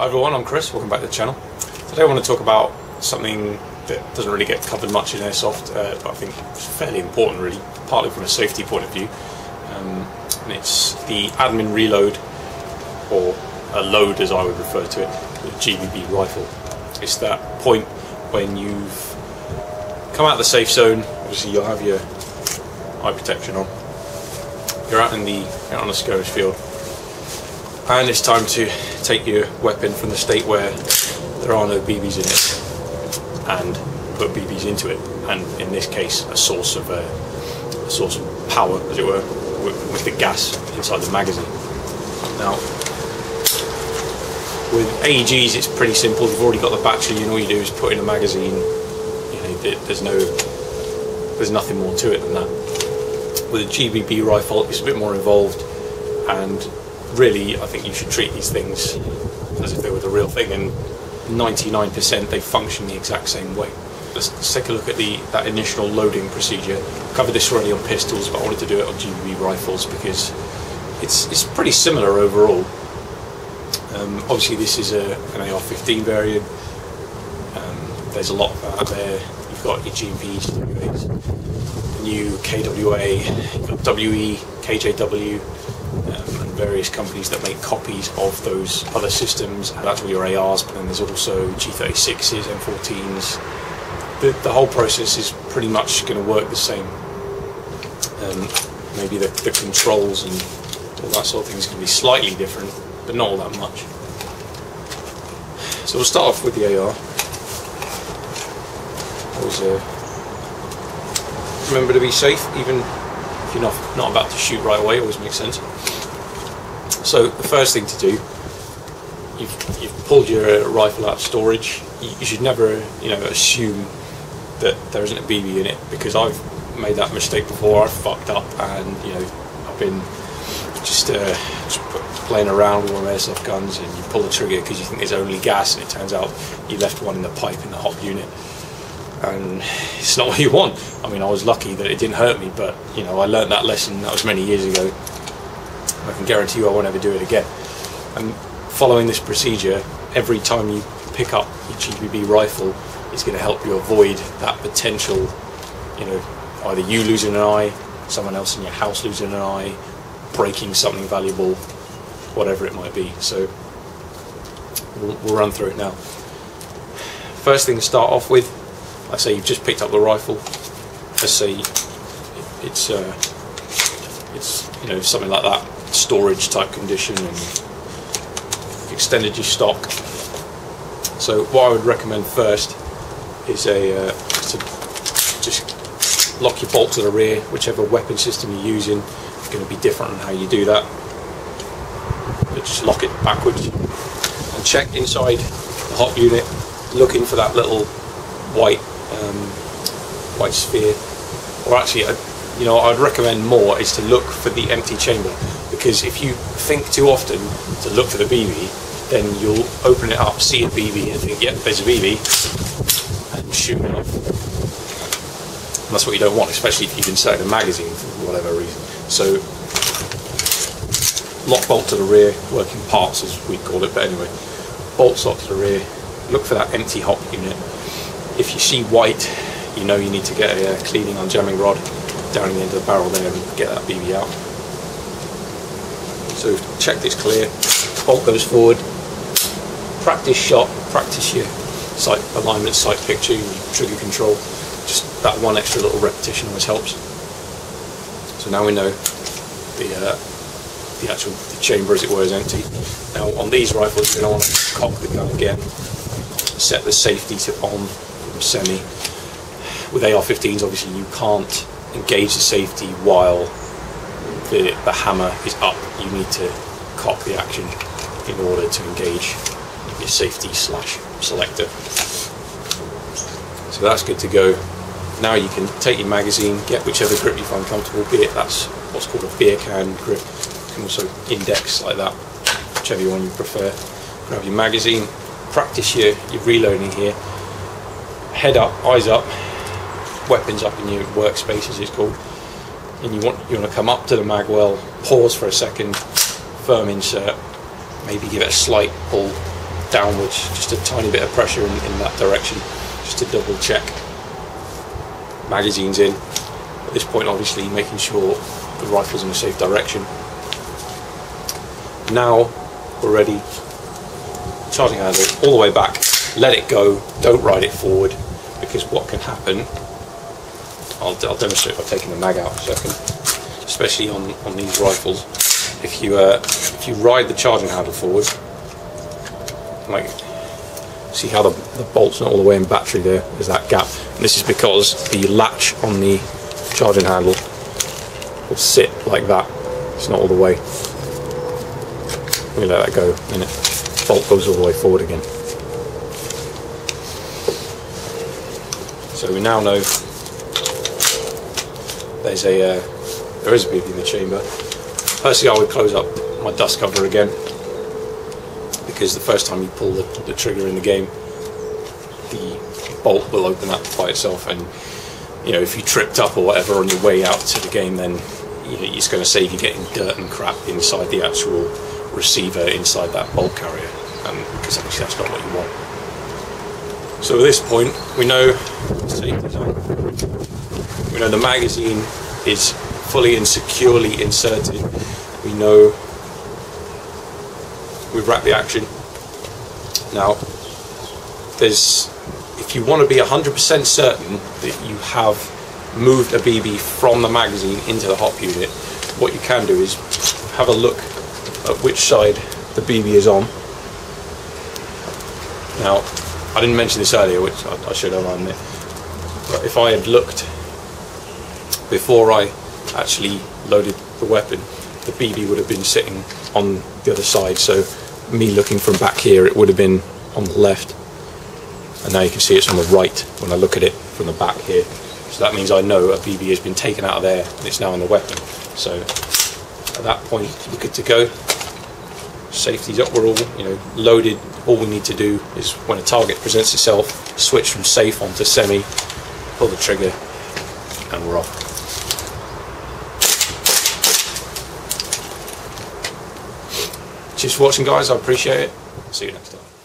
Hi everyone, I'm Chris, welcome back to the channel. Today I want to talk about something that doesn't really get covered much in Airsoft, uh, but I think it's fairly important really, partly from a safety point of view. Um, and it's the admin reload, or a load as I would refer to it, a GBB rifle. It's that point when you've come out of the safe zone, obviously you'll have your eye protection on. You're out in the out on a skirmish field, and it's time to take your weapon from the state where there are no BBs in it and put BBs into it, and in this case, a source of uh, a source of power, as it were, with, with the gas inside the magazine. Now, with AEGs, it's pretty simple. You've already got the battery, and all you do is put in a magazine. You know, there's no, there's nothing more to it than that. With a GBB rifle, it's a bit more involved, and really, I think you should treat these things as if they were the real thing. And 99% they function the exact same way. Let's, let's take a look at the that initial loading procedure. I covered this already on pistols, but I wanted to do it on GBB rifles because it's it's pretty similar overall. Um, obviously, this is a, an AR-15 variant. Um, there's a lot out there. You've got your GMPs, WAs, new KWA, you've got WE, KJW, and various companies that make copies of those other systems. That's all your ARs, but then there's also G36s, M14s. The, the whole process is pretty much going to work the same. Um, maybe the, the controls and all that sort of thing is going to be slightly different, but not all that much. So we'll start off with the AR. Always uh, remember to be safe, even if you're not not about to shoot right away. Always makes sense. So the first thing to do, you've, you've pulled your rifle out of storage. You, you should never, you know, assume that there isn't a BB in it because I've made that mistake before. I've fucked up, and you know, I've been just, uh, just playing around with of airsoft guns, and you pull the trigger because you think there's only gas, and it turns out you left one in the pipe in the hop unit, and it's not what you want. I mean, I was lucky that it didn't hurt me, but you know, I learned that lesson. That was many years ago. I can guarantee you, I won't ever do it again. And following this procedure, every time you pick up your GBB rifle, it's going to help you avoid that potential, you know, either you losing an eye, someone else in your house losing an eye, breaking something valuable, whatever it might be. So we'll, we'll run through it now. First thing to start off with, I say you've just picked up the rifle. Let's say it's uh, it's you know something like that, storage type condition, and extended your stock. So what I would recommend first is a uh, to just lock your bolt to the rear, whichever weapon system you're using. It's going to be different on how you do that. But just lock it backwards and check inside the hop unit, looking for that little white um, white sphere. Or actually, I, you know, I'd recommend more is to look for the empty chamber because if you think too often to look for the BB, then you'll open it up, see a BB, and think, "Yep, there's a BB," and shoot it off. And that's what you don't want, especially if you've inserted a magazine for whatever reason. So, lock bolt to the rear, working parts as we call it, but anyway, bolt slot to the rear. Look for that empty hop unit. If you see white, you know you need to get a uh, cleaning on jamming rod down the end of the barrel there and get that BB out. So check this clear, bolt goes forward, practice shot, practice your sight alignment, sight picture, trigger control. Just that one extra little repetition always helps. So now we know the uh, the actual the chamber, as it were, is empty. Now on these rifles, going to want to cock the gun again, set the safety to on semi. With AR-15s, obviously you can't engage the safety while the, the hammer is up. You need to cock the action in order to engage your safety slash selector. So that's good to go. Now you can take your magazine, get whichever grip you find comfortable, be it that's what's called a beer can grip. You can also index like that, whichever one you prefer. Grab your magazine, practice your, your reloading here. Head up, eyes up, weapons up in your workspace as it's called. And you want you want to come up to the mag well, pause for a second, firm insert, maybe give it a slight pull, downwards, just a tiny bit of pressure in, in that direction, just to double check. Magazines in. At this point, obviously, making sure the rifle's in a safe direction. Now we're ready. Charging handle all the way back. Let it go. Don't ride it forward because what can happen. I'll, I'll demonstrate by taking the mag out a second, especially on, on these rifles. If you uh, if you ride the charging handle forward, like see how the, the bolt's not all the way in battery there, there's that gap. And this is because the latch on the charging handle will sit like that. It's not all the way. Me let that go and it bolt goes all the way forward again. So we now know there's a uh, there is a BB in the chamber. Personally, I would close up my dust cover again because the first time you pull the, the trigger in the game, the bolt will open up by itself, and you know if you tripped up or whatever on your way out to the game, then you know, it's going to save you getting dirt and crap inside the actual receiver inside that bolt carrier, um, because obviously that's not what you want. So at this point, we know. We know the magazine is fully and securely inserted. We know we've wrapped the action. Now, there's if you want to be 100% certain that you have moved a BB from the magazine into the hop unit, what you can do is have a look at which side the BB is on. Now, I didn't mention this earlier, which I, I should have, I admit. But if I had looked before I actually loaded the weapon, the BB would have been sitting on the other side. So me looking from back here, it would have been on the left. And now you can see it's on the right when I look at it from the back here. So that means I know a BB has been taken out of there and it's now on the weapon. So at that point, we're good to go. Safety's up, we're all you know loaded. All we need to do is when a target presents itself, switch from safe onto semi, pull the trigger, and we're off. Cheers for watching guys, I appreciate it. See you next time.